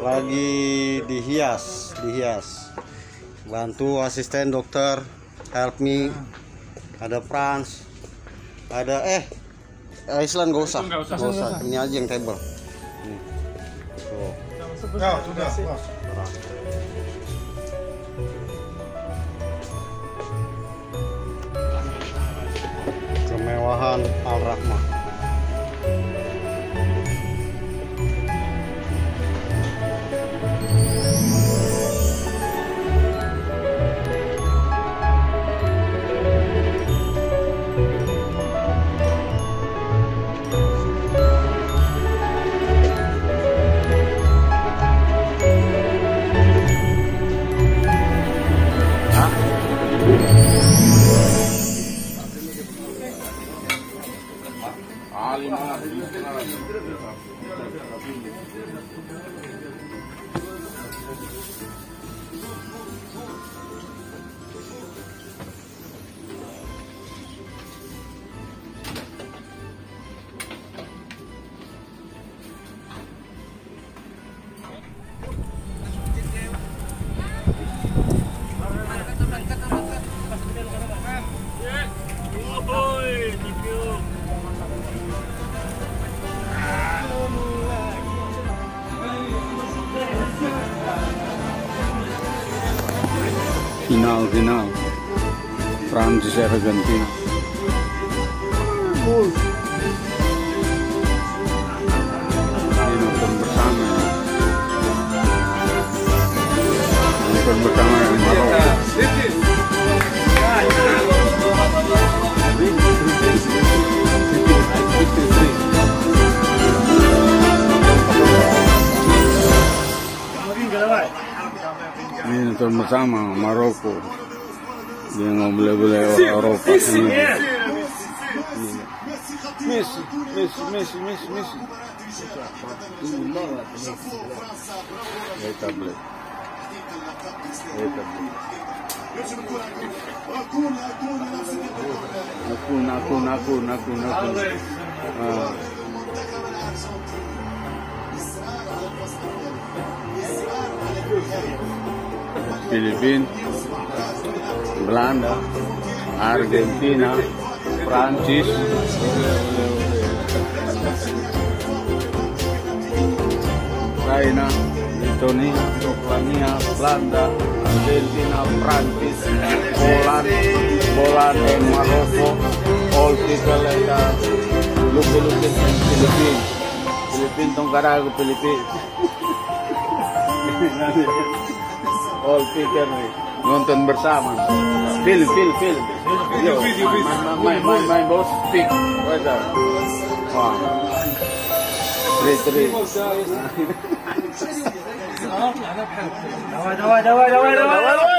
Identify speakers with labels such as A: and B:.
A: lagi dihias dihias bantu asisten dokter help me ada Frans ada eh Island gak usah
B: Nggak usah.
A: Nggak usah ini aja yang table. Tuh.
B: Ya, sudah.
A: kemewahan Al 啊，这个啊，这个这个。Final final. Prancis Argentina? Ini ini bersama Maroko. Dia nggak boleh boleh Eropa.
B: Messi, Messi, Messi, Messi, Messi.
A: nakun nakun ah. Filipinas, Blanda, Argentina, Francis. Ucrania, Letonia, Slovenia, Blanda, Argentina, Francis, Poland, Poland and Morocco, all people like that. Look, look, look, Philippines. Philippines, Philippines. all people nih nonton bersama film film film Yo,
B: video, video.
A: my, my, my, my boss speak right there wow three three
B: Давай, давай, давай, давай, давай, давай,